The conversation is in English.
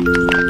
you.